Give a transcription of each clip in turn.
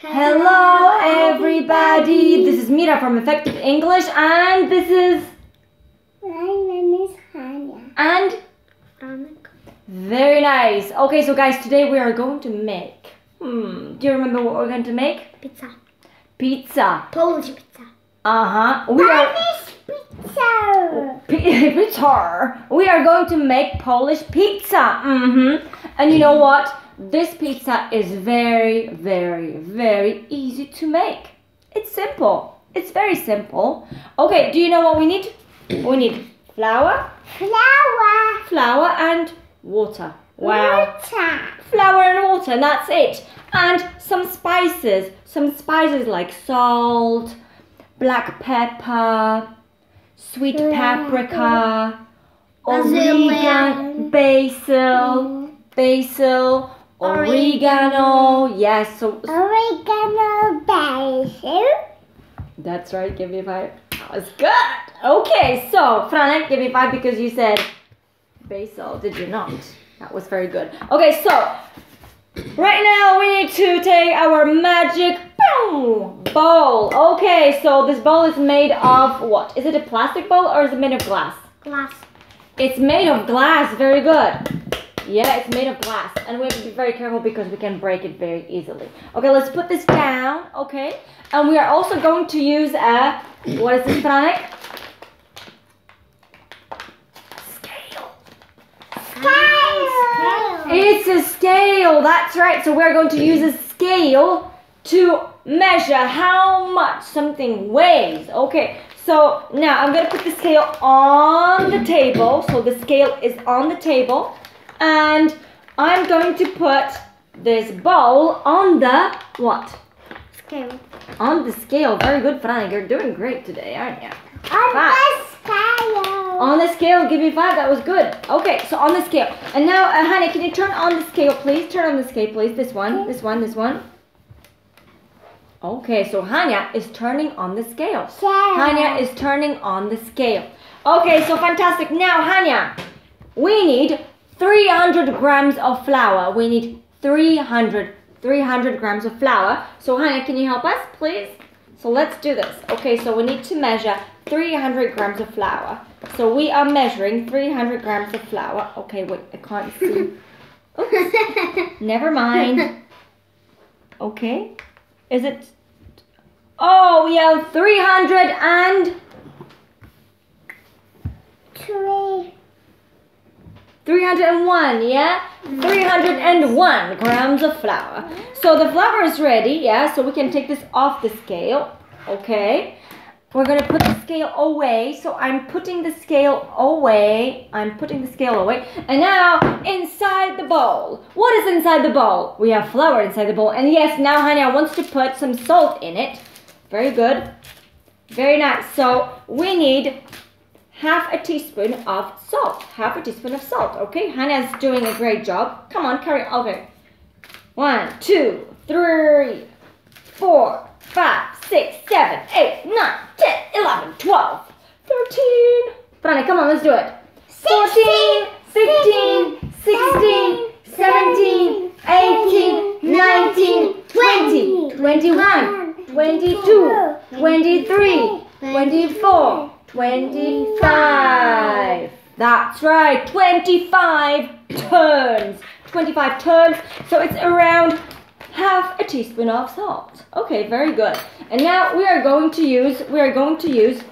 Hello, everybody. This is Mira from Effective English, and this is My name is Hanya. and very nice. Okay, so guys, today we are going to make. Hmm. Do you remember what we're going to make? Pizza. Pizza. Polish pizza. Uh huh. We are Polish pizza. P- pizza. We are going to make Polish pizza. Mm-hmm. And you know what? This pizza is very, very, very easy to make. It's simple. It's very simple. Okay, do you know what we need? We need flour, Flour. flour and water. Wow. Water. Flour and water, and that's it. And some spices. Some spices like salt, black pepper, sweet paprika, oregano, Basil. basil, mm. Oregano. Yes, so Oregano basil. that's right. Give me five. That was good. Okay, so Franek, give me five because you said basil. Did you not? That was very good. Okay, so right now we need to take our magic boom, bowl. Okay, so this bowl is made of what? Is it a plastic bowl or is it made of glass? Glass. It's made of glass. Very good. Yeah, it's made of glass. And we have to be very careful because we can break it very easily. Okay, let's put this down. Okay. And we are also going to use a, what is this, Franek? Scale. Scale. It's a scale. That's right. So we're going to use a scale to measure how much something weighs. Okay. So now I'm going to put the scale on the table. So the scale is on the table. And I'm going to put this bowl on the what? Scale. On the scale. Very good, Franek. You're doing great today, aren't you? On Five. the scale. On the scale, give me five. That was good. Okay, so on the scale. And now, uh, Hannah, can you turn on the scale, please? Turn on the scale, please. This one, this one, this one. Okay, so Hanya is turning on the scale. Scale. Hanya is turning on the scale. Okay, so fantastic. Now, Hanya, we need 300 grams of flour. We need 300, 300 grams of flour. So, Hanya, can you help us, please? So let's do this. Okay, so we need to measure 300 grams of flour. So we are measuring 300 grams of flour. Okay, wait, I can't see. Oops, never mind. Okay, is it? Oh, we have 300 and Three. 301, yeah? Mm. 301 grams of flour. So the flour is ready, yeah? So we can take this off the scale, okay? We're gonna put the scale away. So I'm putting the scale away. I'm putting the scale away. And now inside the bowl. What is inside the bowl? We have flour inside the bowl. And yes, now Hanya wants to put some salt in it. Very good. Very nice. So we need half a teaspoon of salt. Half a teaspoon of salt. Okay, Hannah's doing a great job. Come on, carry. Okay. One, two, three, four, five, six, seven, eight, nine, ten, eleven, twelve, thirteen. Brani, come on, let's do it. 14, 15, 16, 17, 18, 19, 20, 21, 22, 23, 24, 25. That's right, 25 turns. 25 turns. So it's around half a teaspoon of salt. Okay, very good. And now we are going to use we are going to use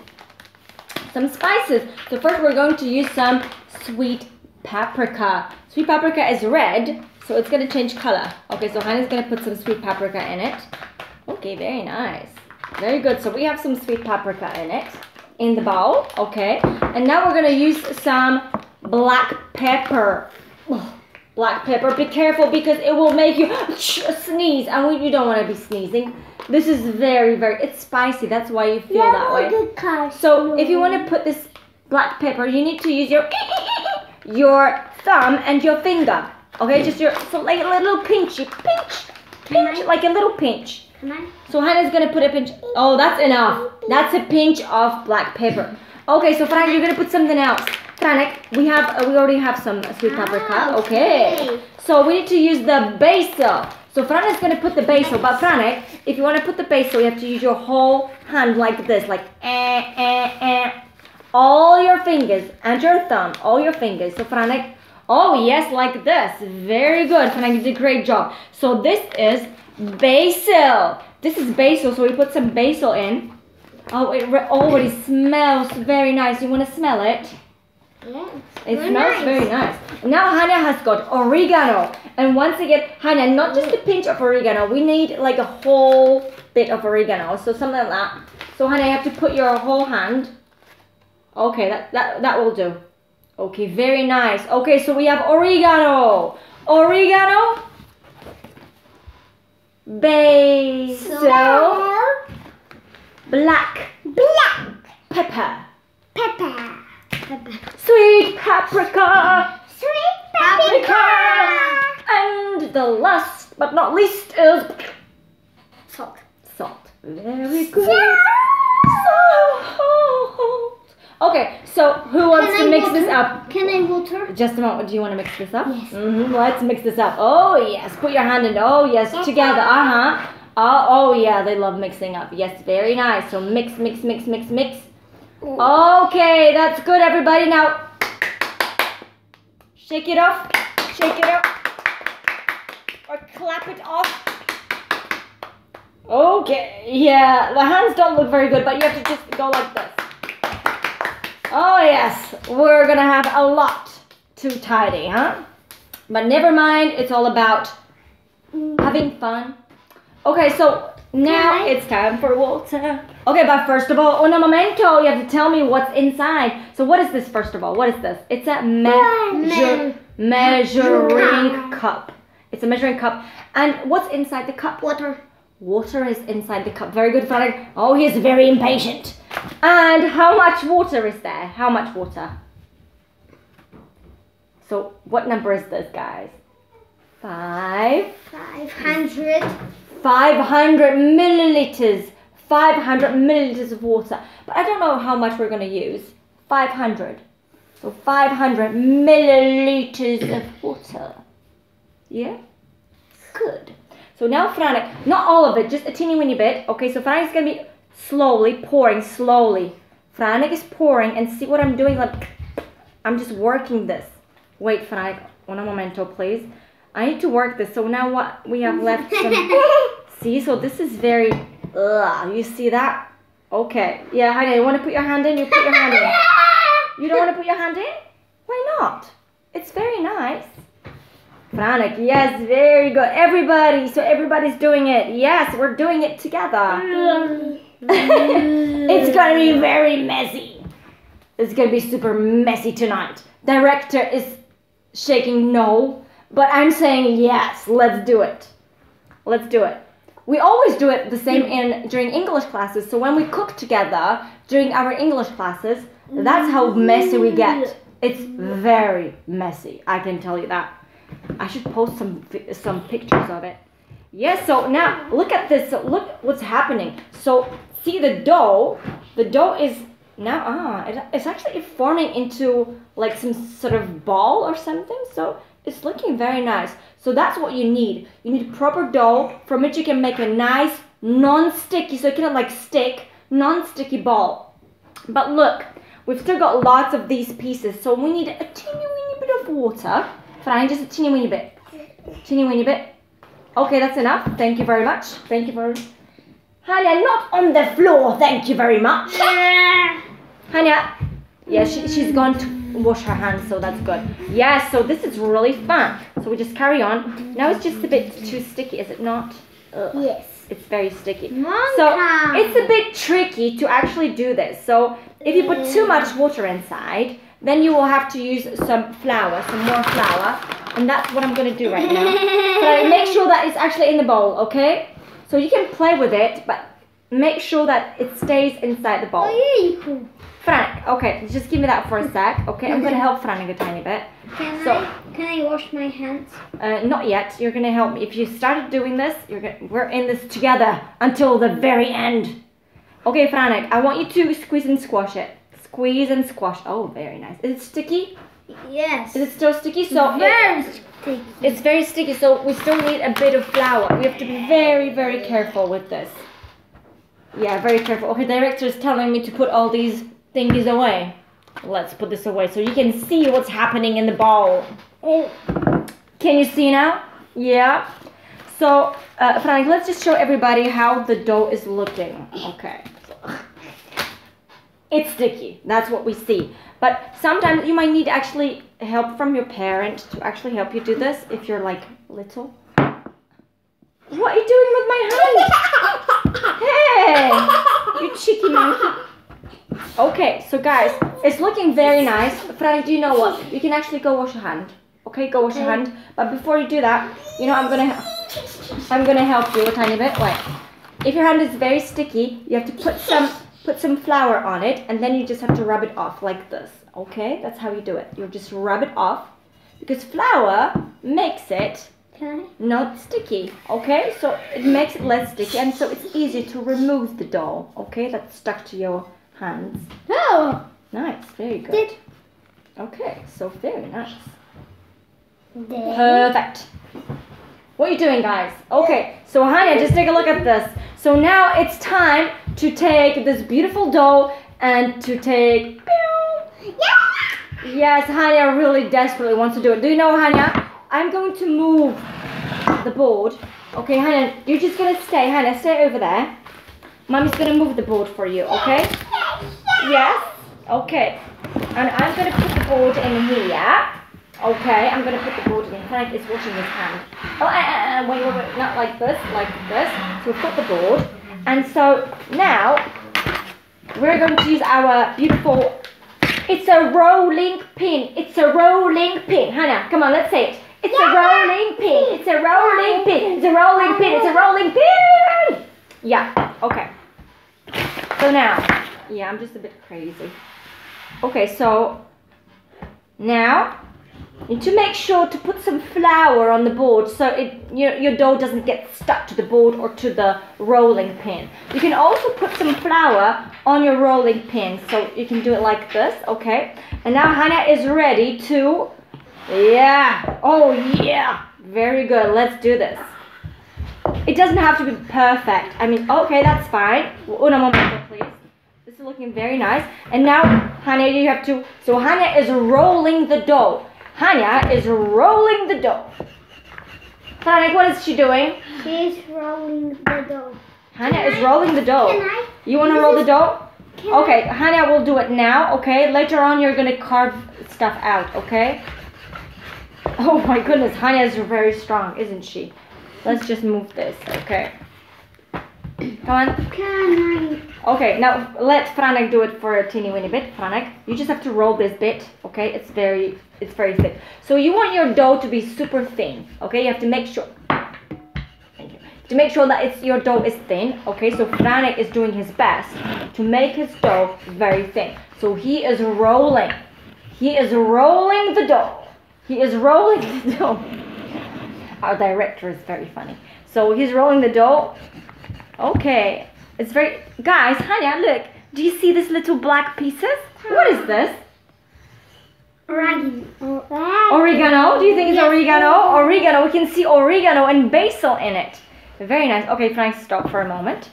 some spices. So first we're going to use some sweet paprika. Sweet paprika is red, so it's gonna change color. Okay, so Hannah's gonna put some sweet paprika in it. Okay, very nice. Very good. So we have some sweet paprika in it in the bowl. Okay. And now we're gonna use some black pepper. Ugh, Black pepper. Be careful because it will make you sneeze, and we, you don't want to be sneezing. This is very, very. It's spicy. That's why you feel that way. So if you want to put this black pepper, you need to use your your thumb and your finger. Okay, just your so like a little pinchy pinch, pinch like a little pinch. So Hannah's gonna put a pinch. Oh, that's enough. That's a pinch of black pepper. Okay, so Franek, you're gonna put something else. Franek, we have uh, we already have some sweet paprika. Ah, Okay. So we need to use the basil. So Franek is going to put the basil, but Franek, if you want to put the basil, you have to use your whole hand like this, like eh, eh, eh. All your fingers and your thumb, all your fingers. So Franek, oh yes, like this. Very good. Franek, you did a great job. So this is basil. This is basil, so we put some basil in. Oh, it already oh, smells very nice. You want to smell it? Yes. It Very smells nice. very nice. Now Hannah has got oregano. And once again, Hannah, not just a pinch of oregano. We need like a whole bit of oregano. So something like that. So Hannah, you have to put your whole hand. Okay, that, that, that will do. Okay, very nice. Okay, so we have oregano. Oregano. Basil. Black Black pepper. pepper. Pepper. Sweet paprika. Sweet Paprika. paprika. And the last but not least is Salt. salt. Very good. Salt. Salt. Okay, so who wants Can to I mix water? this up? Can I water? Just a moment. Do you want to mix this up? Yes. hmm Let's mix this up. Oh yes. Put your hand in. Oh yes. Yes. Together. Uh huh. Oh, oh yeah. They love mixing up. Yes. Very nice. So mix, mix, mix, mix, mix. Okay, that's good, everybody. Now, shake it off, shake it off, or clap it off. Okay, yeah, the hands don't look very good, but you have to just go like this. Oh, yes, we're gonna have a lot to tidy, huh? But never mind, it's all about having fun. Okay, so now it's time for water. Okay, but first of all, un momento, you have to tell me what's inside. So what is this first of all? What is this? It's a measure, measuring cup. It's a measuring cup. And what's inside the cup? Water. Water is inside the cup. Very good, Frank. Oh, he's very impatient. And how much water is there? How much water? So what number is this, guys? Five. Five hundred. 500 milliliters 500 milliliters of water but i don't know how much we're going to use 500 so 500 milliliters of water yeah good so now Franek, not all of it just a teeny weeny bit okay so Franek is going to be slowly pouring slowly Franek is pouring and see what i'm doing like i'm just working this wait Franek un momento please I need to work this. So now what we have left some See, so this is very, ugh, you see that? Okay, yeah, honey, you want to put your hand in? You put your hand in. You don't want to put your hand in? Why not? It's very nice. Franek, yes, very good. Everybody, so everybody's doing it. Yes, we're doing it together. Mm. it's gonna be very messy. It's gonna be super messy tonight. Director is shaking no, but I'm saying yes, let's do it. Let's do it. We always do it the same in during English classes. So when we cook together during our English classes, that's how messy we get. It's very messy. I can tell you that. I should post some some pictures of it. Yes. So now look at this. So look what's happening. So see the dough. The dough is now ah, it, it's actually forming into like some sort of ball or something. So it's looking very nice. So that's what you need. You need proper dough from which you can make a nice non-sticky, so it can like stick, non-sticky ball. But look, we've still got lots of these pieces, so we need a teeny weeny bit of water. Fine, just a teeny weeny bit. Teeny weeny bit. Okay, that's enough. Thank you very much. Thank you very Hanya, not on the floor, thank you very much. Hanya, yeah, she, she's gone to wash her hands, so that's good. Yeah, so this is really fun. So we just carry on. Now it's just a bit too sticky, is it not? Ugh, Yes. It's very sticky. So it's a bit tricky to actually do this. So if you put too much water inside, then you will have to use some flour, some more flour. And that's what I'm gonna do right now. But make sure that it's actually in the bowl, okay? So you can play with it, but make sure that it stays inside the bowl. Oh, yeah, you can. Frank, okay, just give me that for a sec, okay? I'm gonna help Frank a tiny bit. Can So- I can I wash my hands? Uh, not yet. You're gonna help me. If you started doing this, you're gonna, we're in this together until the very end. Okay, Franek, I want you to squeeze and squash it. Squeeze and squash. Oh, very nice. Is it sticky? Yes. Is it still sticky? So it- Very sticky. It's very sticky, so we still need a bit of flour. We have to be very, very careful with this. Yeah, very careful. Okay, director is telling me to put all these thingies away. Let's put this away so you can see what's happening in the bowl. Oh, Can you see now? Yeah. So, uh, Frank, let's just show everybody how the dough is looking. Okay. It's sticky. That's what we see. But sometimes you might need actually help from your parent to actually help you do this if you're like little. What are you doing with my hand? Hey, you cheeky monkey. Okay, so guys, it's looking very nice. Frank, do you know what? You can actually go wash your hand. Okay, go wash your hand. But before you do that, you know I'm gonna I'm gonna help you a tiny bit. Wait. If your hand is very sticky, you have to put some put some flour on it and then you just have to rub it off like this. Okay? That's how you do it. You just rub it off because flour makes it not sticky. Okay? So it makes it less sticky and so it's easy to remove the dough. Okay? That's stuck to your hands. Oh, Nice, very good. did Okay, so very nice. Perfect. What are you doing, guys? Okay, so Hanya, just take a look at this. So now it's time to take this beautiful dough and to take. Yes, Hanya really desperately wants to do it. Do you know, Hanya? I'm going to move the board. Okay, Hanya, you're just gonna stay. Hanya, stay over there. Mommy's gonna move the board for you, okay? Yes? Okay. And I'm gonna put the board in here. Okay, I'm gonna put the board in. Frank is washing his hand. Oh, uh, uh, uh, wait, wait, wait, not like this, like this. So we put the board. And so now we're going to use our beautiful. It's a rolling pin. It's a rolling pin. Hannah, come on, let's say it. It's a rolling pin. It's a rolling pin. It's a rolling pin. It's a rolling pin. Yeah. Okay. So now, yeah, I'm just a bit crazy. Okay, so now need to make sure to put some flour on the board so it your, your dough doesn't get stuck to the board or to the rolling pin. You can also put some flour on your rolling pin so you can do it like this, okay? And now Hannah is ready to yeah. Oh yeah. Very good. Let's do this. It doesn't have to be perfect. I mean, okay, that's fine. Una momento, please. This is looking very nice. And now, Hanya, you have to. So Hanya is rolling the dough. Hanya is rolling the dough. Hanya, what is she doing? She's rolling the dough. Hanya is rolling the dough. Can I? You want to roll the dough? Can I? Okay, Hanya will do it now. Okay, later on you're gonna carve stuff out. Okay. Oh my goodness, Hanya is very strong, isn't she? Let's just move this. Okay. Come on. Can I? Okay, now let Franek do it for a teeny weeny bit. Franek, you just have to roll this bit. Okay, it's very, it's very thick. So you want your dough to be super thin. Okay, you have to make sure. Thank you. To make sure that it's your dough is thin. Okay, so Franek is doing his best to make his dough very thin. So he is rolling. He is rolling the dough. He is rolling the dough. Our director is very funny. So he's rolling the dough. Okay. It's very guys, Hanya, look. Do you see these little black pieces? What is this? Oregano. Oregano? Do you think it's Yes. oregano? Oregano. We can see oregano and basil in it. Very nice. Okay, Frank, stop for a moment.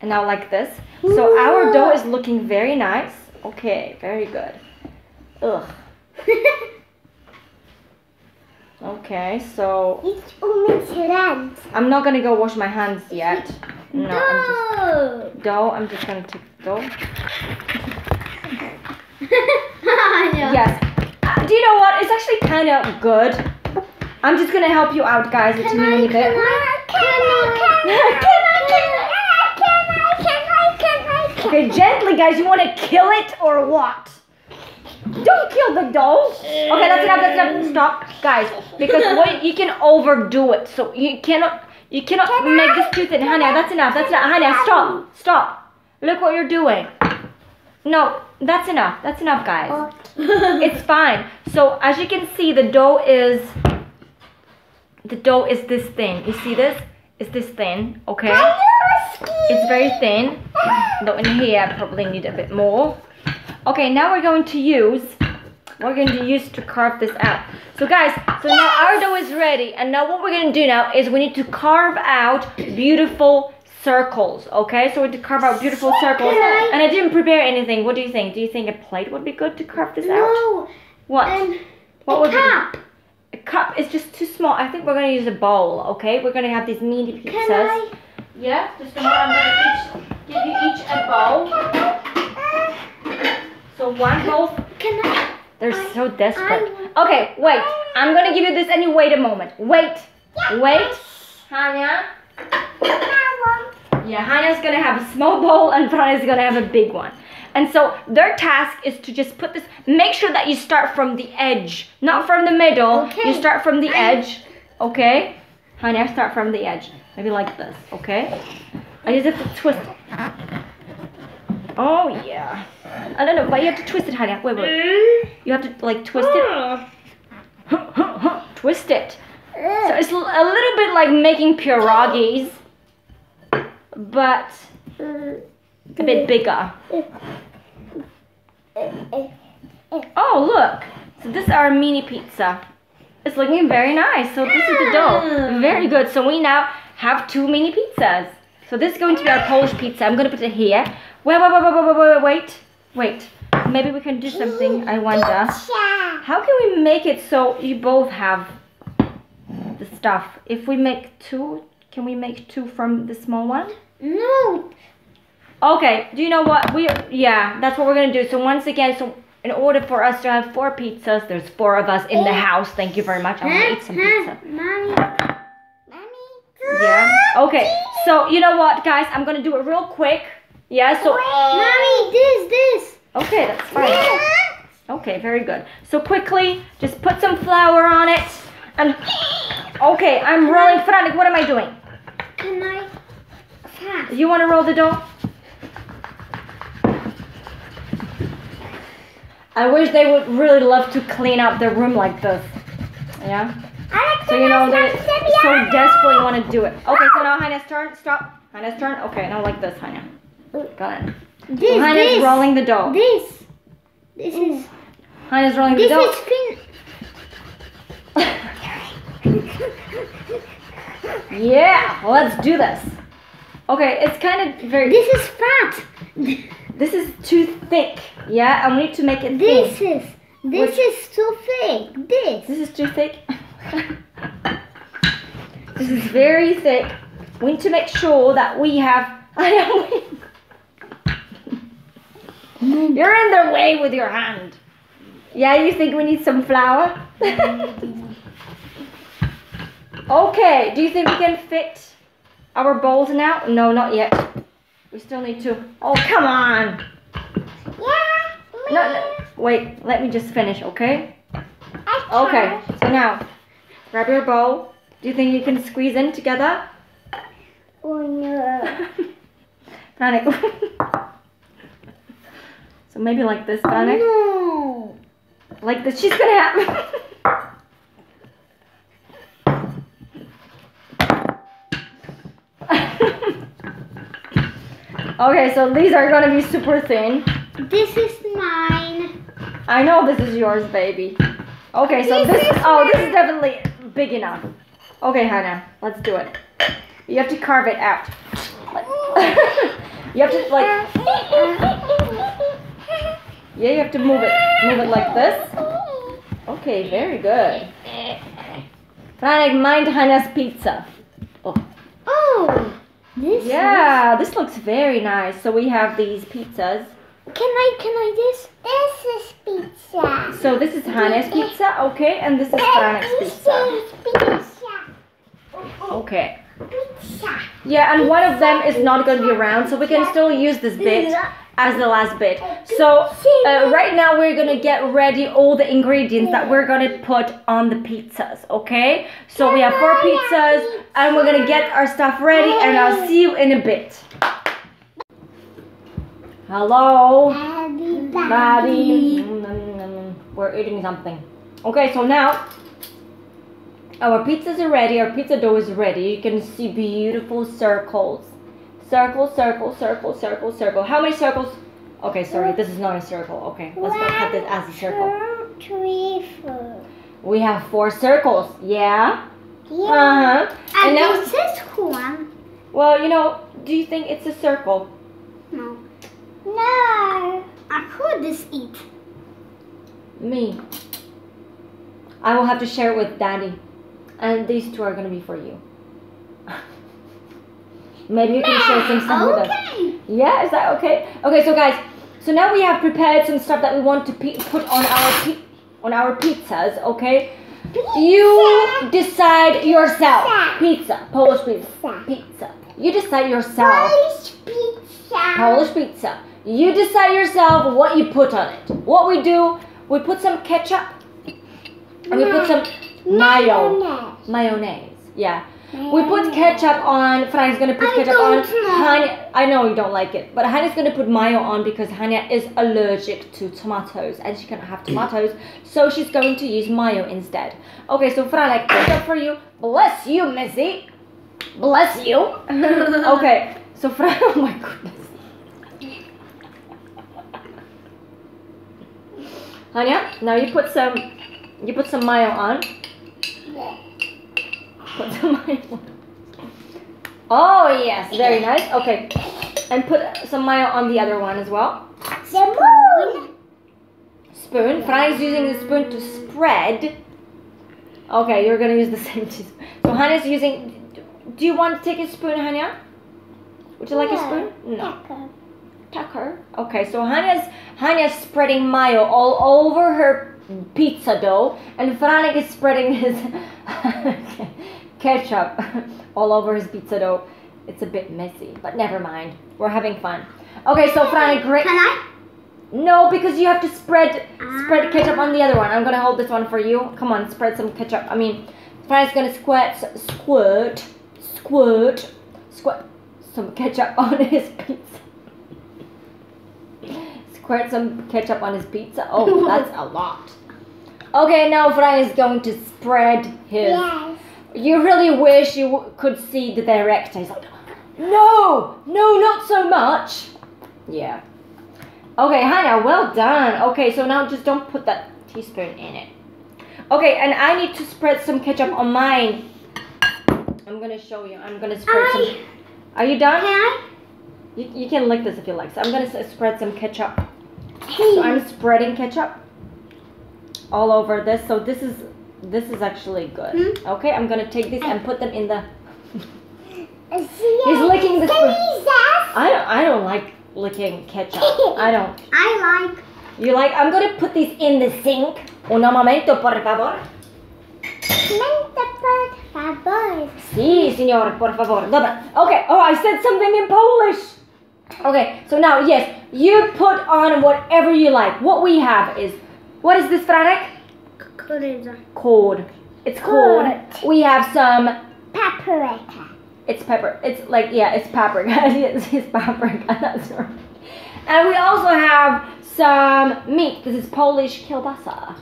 And now like this. So our dough is looking very nice. Okay, very good. Ugh. Okay, so It's almost red. I'm not gonna go wash my hands yet. No, I'm just dough. I'm just gonna take the dough. Yes. Do you know what? It's actually kind of good. I'm just gonna help you out, guys, a Can teeny I, can bit. Can I, can I, Can I, can I, can I, can I, can I, Okay, gently, guys. You want to kill it or what? Don't kill the dough. Okay, that's enough. That's enough. Stop, guys. Because what you can overdo it, so you cannot. You cannot Can make I? this too thin. honey. that's enough. That's enough. honey. stop. Stop. Look what you're doing. No, that's enough. That's enough, guys. Oh. It's fine. So as you can see, the dough is the dough is this thin. You see this? It's this thin? Okay. It's very thin. Though in here I probably need a bit more. Okay, now we're going to use we're going to use to carve this out. So guys, so now our dough is ready. And now what we're going to do now is we need to carve out beautiful circles. Okay, so we to carve out beautiful circles. I- And I didn't prepare anything. What do you think? Do you think a plate would be good to carve this out? No. What? Um, what a would be- A cup is just too small. I think we're going to use a bowl. Okay, we're going to have these mini pizzas. Can I? Yeah, just a moment. I'm going to give you each a bowl. So one bowl. Can I? They're I- so desperate. Okay, wait. I'm gonna give you this and you wait a moment. Wait. Wait. Hanya. Yeah, Hanya's gonna have a small bowl and Franya's gonna have a big one. And so their task is to just put this, make sure that you start from the edge, not from the middle. Okay. You start from the I- edge, okay? Hanya, start from the edge. Maybe like this, okay? I just have to twist it. Oh, yeah. I don't know, but you have to twist it, Hanya. Wait, wait. You have to like twist it. Ah. twist it. So it's a little bit like making pierogies, but a bit bigger. Oh, look. So this is our mini pizza. It's looking very nice. So this is the dough. Very good. So we now have two mini pizzas. So this is going to be our Polish pizza. I'm going to put it here. Wait, wait, wait, wait, wait, wait, wait, wait. Wait. Maybe we can do something. I wonder. How can we make it so you both have the stuff? If we make two, can we make two from the small one? No. Okay, do you know what? We yeah, that's what we're gonna do. So once again, so in order for us to have four pizzas, there's four of us in the house. Thank you very much. I want to eat some pizza. Mommy. Mommy. Yeah. Okay. So you know what, guys? I'm gonna do it real quick. Yeah. So Mommy, this, this. okay, that's fine. Okay, very good. So quickly, just put some flour on it, and okay, I'm rolling. Franek, what am I doing? Can I? You want to roll the doll? I wish they would really love to clean up the room like this. Yeah. So you know they so desperately want to do it. Okay, so now Hannah's turn. Stop. Hannah's turn. Okay, now like this, Hannah. Got it. This, So Hannah's this. rolling the doll. This. This is. Hannah's rolling the doll. This is fin. yeah, let's do this. Okay, it's kind of very. This is fat. This is too thick. Yeah, and we need to make it This thin. is. This Which- is too thick. This. This is too thick. this is very thick. We need to make sure that we have. I know. Mm. You're in the way with your hand. Yeah, you think we need some flour? Mm. okay, do you think we can fit our bowls now? No, not yet. We still need to. Oh, come on. Yeah. No, no. Wait, let me just finish, okay? Okay, so now, grab your bowl. Do you think you can squeeze in together? Oh no. Panic. so maybe like this, Panic. No. Like this. She's gonna have. okay, so these are gonna be super thin. This is mine. I know this is yours, baby. Okay, so This this, is oh, this is definitely big enough. Okay, Hannah, let's do it. You have to carve it out. you have to like, yeah, you have to move it, move it like this. Okay, very good. Hannah, mind Hannah's pizza. Oh. This. Yeah, this looks very nice. So we have these pizzas. Can I? Can I this? This is pizza. So this is Hannah's pizza, okay, and this is Franek's pizza. pizza. Okay. Pizza. Yeah, and one of them is not going to be around, so we can still use this bit as the last bit. So uh, right now we're going to get ready all the ingredients that we're going to put on the pizzas, okay? So we have four pizzas and we're going to get our stuff ready and I'll see you in a bit. Hello, Daddy. We're eating something. Okay, so now our pizzas are ready. Our pizza dough is ready. You can see beautiful circles. Circle, circle, circle, circle, circle. How many circles Okay, sorry, this is not a circle. Okay, let's go cut this as a circle. Two, three, four. We have four circles. Yeah. Yeah. Uh huh. And And now, this is one. well, you know, do you think it's a circle? No. No. I could this eat. Me. I will have to share it with Daddy, and these two are gonna be for you. Maybe you can share some stuff with us. Yeah, is that okay? Okay, so guys, so now we have prepared some stuff that we want to put on our on our pizzas. Okay, you decide yourself. Pizza, Polish pizza, pizza. You decide yourself. Polish pizza. Polish pizza. You decide yourself what you put on it. What we do, we put some ketchup and we put some mayo, Mayonnaise. mayonnaise. Yeah. We put ketchup on. Frank's gonna put I ketchup on. Hanya, I know you don't like it, but Hanya's gonna put mayo on because Hanya is allergic to tomatoes and she cannot have tomatoes, so she's going to use mayo instead. Okay, so Franek, ketchup for you. Bless you, Missy. Bless you. okay, so Fran. Oh my goodness. Hanya, now you put some. You put some mayo on. Put some mayo. Oh yes, very nice. Okay, and put some mayo on the other one as well. The moon. Spoon. Fran is using the spoon to spread. Okay, you're gonna use the same cheese. So Hanya's using. Do you want to take a spoon, Hanya? Would you like a spoon? No. Pepper. Tucker. Okay, so Hanya's Hanya's spreading mayo all over her pizza dough, and Franek is spreading his ketchup all over his pizza dough. It's a bit messy, but never mind. We're having fun. Okay, so Franek, great. Can I? No, because you have to spread spread ah. ketchup on the other one. I'm gonna hold this one for you. Come on, spread some ketchup. I mean, Frank's gonna squirt, squirt, squirt, squirt some ketchup on his pizza. Squirt some ketchup on his pizza. Oh, that's a lot. Okay, now Frank is going to spread his. Yes. You really wish you could see the director. He's like, no, no, not so much. Yeah. Okay, Hannah, well done. Okay, so now just don't put that teaspoon in it. Okay, and I need to spread some ketchup on mine. I'm gonna show you. I'm gonna spread some. Are you done? Can I? You, you can lick this if you like. So I'm gonna spread some ketchup. Hey. So I'm spreading ketchup all over this. So this is this is actually good. Hmm? Okay, I'm gonna take these and put them in the. He's licking the spoon. I. I don't I don't like licking ketchup. I don't. I like. You like? I'm gonna put these in the sink. Un momento, por favor. Mente por favor. Sí, señor, por favor. Dobra. Okay. Oh, I said something in Polish. Okay. So now, yes, you put on whatever you like. What we have is, what is this, Franek? Kukurydza. Code. It's cold. We have some. Paprika. It's pepper. It's like yeah, it's paprika. it's, it's paprika. That's right. And we also have some meat. This is Polish kielbasa.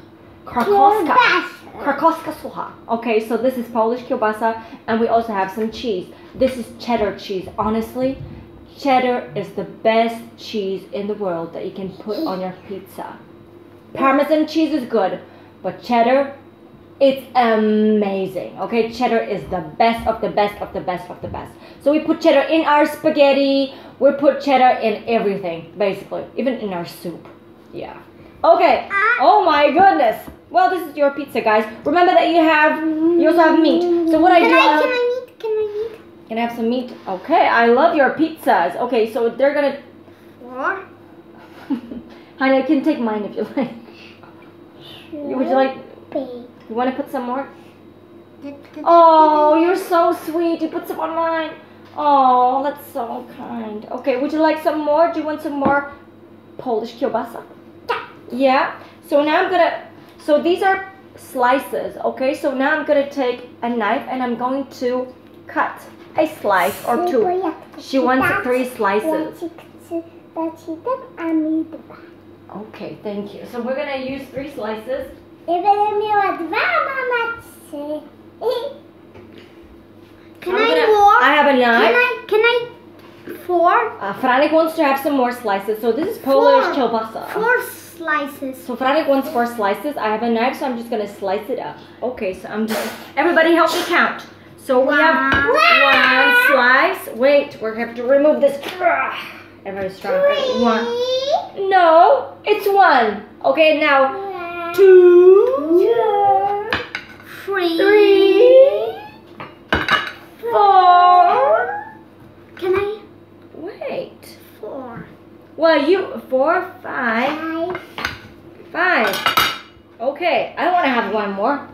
Krakowska. Kielbasa. Krakowska sucha. Okay, so this is Polish kielbasa, and we also have some cheese. This is cheddar cheese. Honestly, cheddar is the best cheese in the world that you can put on your pizza. Parmesan cheese is good, but cheddar, it's amazing. Okay, cheddar is the best of the best of the best of the best. So we put cheddar in our spaghetti. We put cheddar in everything, basically, even in our soup. Yeah. Okay. Oh my goodness. Well, this is your pizza, guys. Remember that you have you also have meat. So what I do? I, uh, can I eat? Can I eat? can I have some meat? Okay, I love your pizzas. Okay, so they're gonna. Or? Honey, I can take mine if you like. Would you like? You want to put some more? Oh, you're so sweet. You put some on mine. Oh, that's so kind. Okay, would you like some more? Do you want some more Polish kielbasa? Yeah. So now I'm gonna. So these are slices. Okay. So now I'm gonna take a knife and I'm going to cut a slice or two. She wants three slices. A mi dwa. Okay, thank you. So we're gonna use three slices. I będę miała dwa, mama trzy. Can I'm I gonna- more? I have a knife. Can. I, can I Four. Uh, Franek wants to have some more slices. So this is Polish Four. kielbasa. Four slices. So Franek wants four slices. I have a knife, so I'm just gonna slice it up. Okay, so I'm just. Everybody help me count. So we have One. one slice. Wait, we have to remove this. Everybody strong. Three. One. No, it's one. Okay, now One. two, Three. three, four. Can I? Wait. Four. Well, you four, five, Five. five. Okay, I want to have one more.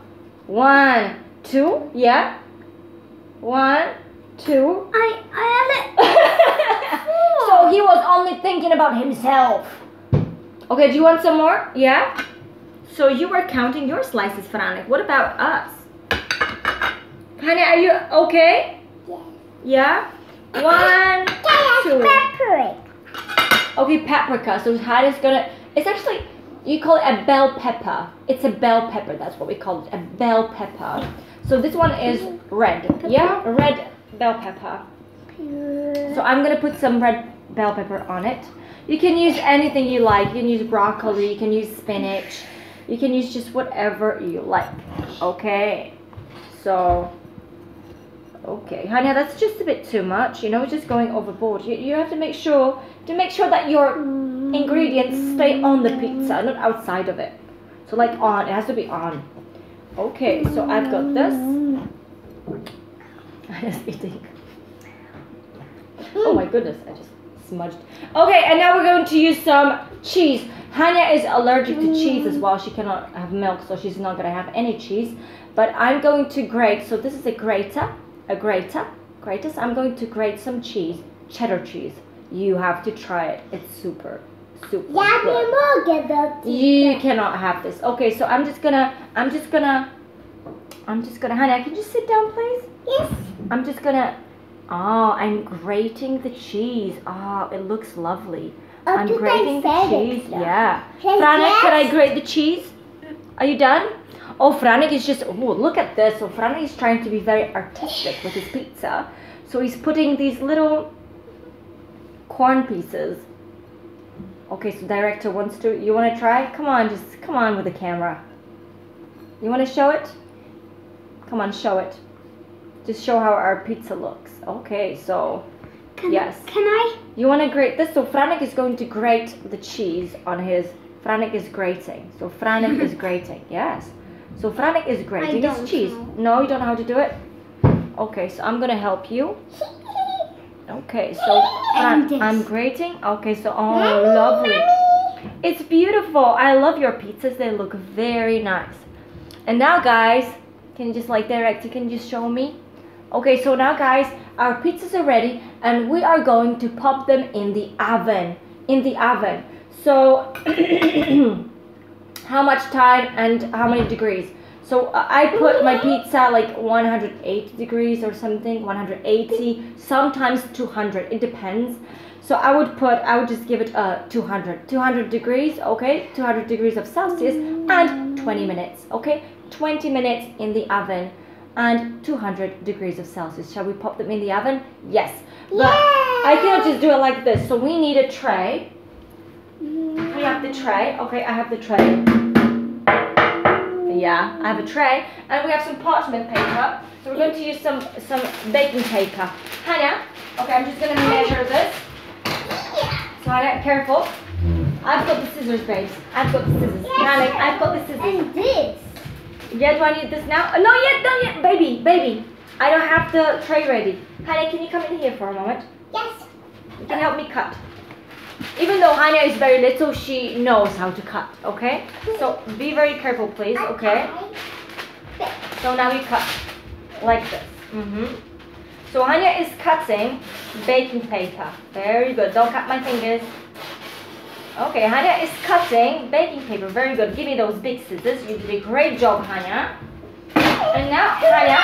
One, two, yeah. One, two. I I have it. so he was only thinking about himself. Okay, do you want some more? Yeah? So you were counting your slices, Franek. What about us? Honey, are you okay? Yes. Yeah? One, two. Pepper. Okay, paprika. So Hannah's gonna. It's actually you call it a bell pepper. It's a bell pepper. That's what we call it, a bell pepper. So this one is red. Yeah, red bell pepper. So I'm gonna put some red bell pepper on it. You can use anything you like. You can use broccoli. You can use spinach. You can use just whatever you like. Okay. So. Okay, honey, that's just a bit too much. You know, it's just going overboard. You, you have to make sure to make sure that your mm. ingredients stay on the pizza, not outside of it. So like on, it has to be on. Okay, so I've got this. Eating. Oh my goodness, I just smudged. Okay, and now we're going to use some cheese. Hanya is allergic to cheese as well. She cannot have milk, so she's not gonna have any cheese. But I'm going to grate. So this is a grater, a grater, grater. So I'm going to grate some cheese, cheddar cheese. You have to try it. It's super, super Ja good. nie mogę do You cannot have this. Okay, so I'm just gonna, I'm just gonna, I'm just gonna, honey, can you just sit down, please? Yes. I'm just gonna, oh, I'm grating the cheese. Oh, it looks lovely. Oh, I'm grating the cheese. dla- Yeah. Yes, Franek, can I grate the cheese? Are you done? Oh, Franek is just, oh, look at this. So Franek is trying to be very artistic with his pizza. So he's putting these little corn pieces. Okay, so director wants to, you want to try? Come on, just come on with the camera. You want to show it? Come on, show it. Just show how our pizza looks. Okay, so Can, Yes. Can I? you want to grate this? So Franek is going to grate the cheese on his. Franek is grating. So Franek is grating. Yes. So Franek is grating his cheese. know. No, you don't know how to do it. Okay, so I'm gonna help you. Okay, so Fran- I'm grating. Okay, so oh, lovely. It's beautiful. I love your pizzas. They look very nice. And now, guys, can you just like direct? You can just show me. Okay, so now, guys, our pizzas are ready, and we are going to pop them in the oven. In the oven. So, how much time and how many degrees? So uh, I put my pizza like 180 degrees or something, 180, sometimes 200. It depends. So I would put, I would just give it a 200, 200 degrees, okay, 200 degrees of Celsius, and 20 minutes, okay, 20 minutes in the oven, and 200 degrees of Celsius. Shall we pop them in the oven? Yes. But I cannot just do it like this. So we need a tray. We have the tray. Okay, I have the tray. Yeah, I have a tray, and we have some parchment paper. So we're going to use some some baking paper. Hannah, okay, I'm just gonna measure this. So Hannah, careful. I've got the scissors, babes. I've got the scissors. Hannah, I've got the scissors. And this. Yeah, do I need this now? Uh, No, yet, no, yet, baby, baby. I don't have the tray ready. Hannah, can you come in here for a moment? Yes. You can help me cut. Even though Hanya is very little, she knows how to cut, okay? So be very careful, please, okay? So now you cut like this. hmm So Hanya is cutting baking paper. Very good. Don't cut my fingers. Okay, Hanya is cutting baking paper. Very good. Give me those big scissors. You did a great job, Hanya. And now, Hanya.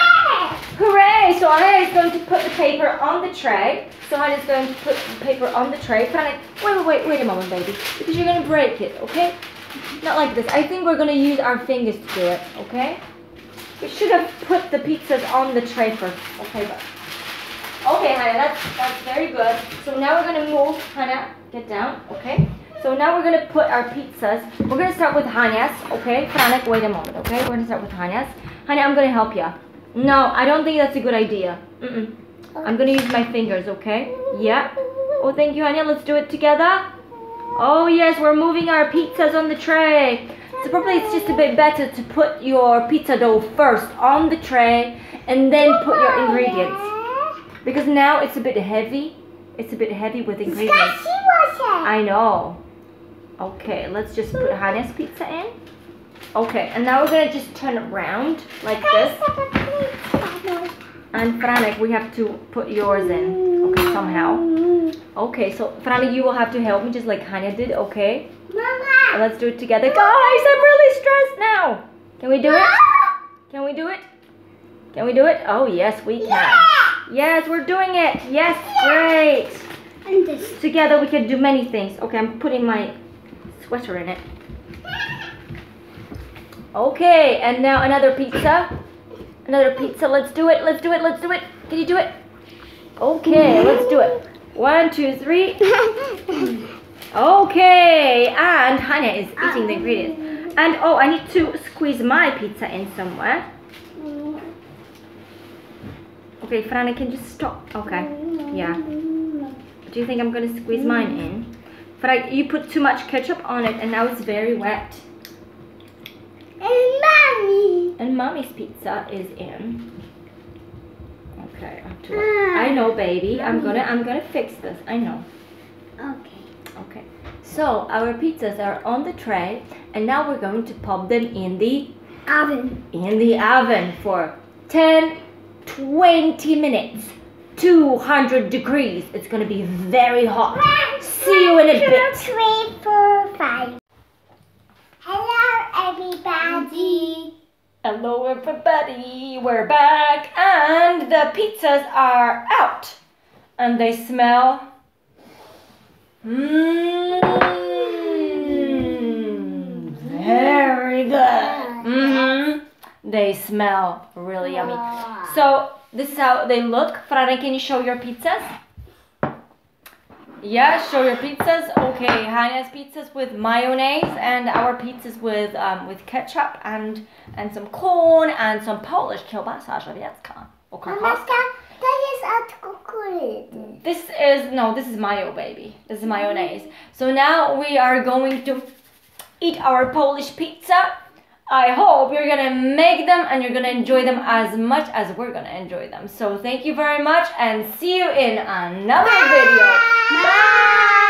Hooray! So Hannah is going to put the paper on the tray. So Hannah is going to put the paper on the tray. Hannah, wait, wait, wait, wait a moment, baby. Because you're going to break it, okay? Not like this. I think we're going to use our fingers to do it, okay? We should have put the pizzas on the tray first. Okay, but Okay, Hannah, that's that's very good. So now we're gonna move. Hannah, get down. Okay. So now we're gonna put our pizzas. We're gonna start with Hanya's. Okay, Franek, wait a moment. Okay, we're gonna start with Hanya's. Hanya, I'm gonna help you. No, I don't think that's a good idea. Mm-mm. I'm gonna use my fingers. Okay. Yeah. Oh, thank you, Hanya. Let's do it together. Oh yes, we're moving our pizzas on the tray. So probably it's just a bit better to put your pizza dough first on the tray and then put your ingredients. Because now it's a bit heavy. It's a bit heavy with ingredients. I know. Okay, let's just put Hanya's pizza in. Okay, and now we're gonna just turn it around like this. And Franek, we have to put yours in. Okay, somehow. Okay, so Franek, you will have to help me just like Hanya did, okay? Mama. Let's do it together. Guys, I'm really stressed now. Can we do it? Can we do it? Can we do it? Oh, yes, we can. Yes, we're doing it. Yes, great. And this. Together we can do many things. Okay, I'm putting my sweater in it. Okay, and now another pizza. Another pizza. Let's do it. Let's do it. Let's do it. Can you do it? Okay, let's do it. One, two, three. Okay, and Hannah is eating the ingredients. And oh, I need to squeeze my pizza in somewhere. Okay, Frana, can you stop? Okay, yeah. Do you think I'm gonna squeeze mine in? But I, you put too much ketchup on it, and now it's very wet. And mommy. And mommy's pizza is in. Okay, it. Ah. I know, baby. I'm gonna, I'm gonna fix this. I know. Okay. Okay. So our pizzas are on the tray, and now we're going to pop them in the Oven. in the oven for 10 20 minutes 200 degrees it's gonna be very hot see you in a Two, bit three, four, five. Hello, everybody. hello everybody we're back and the pizzas are out and they smell Mmm, very good. hmm They smell really yummy. So this is how they look. Frane, can you show your pizzas? Yeah, show your pizzas. Okay, Hanya's pizzas with mayonnaise and our pizzas with um, with ketchup and and some corn and some Polish kielbasa żywiecka. Okay. Mamaska, to jest od kukurydzy. This is no, this is mayo, baby. This is mayonnaise. So now we are going to eat our Polish pizza. I hope you're gonna make them and you're gonna enjoy them as much as we're gonna enjoy them. So thank you very much and see you in another video. Bye.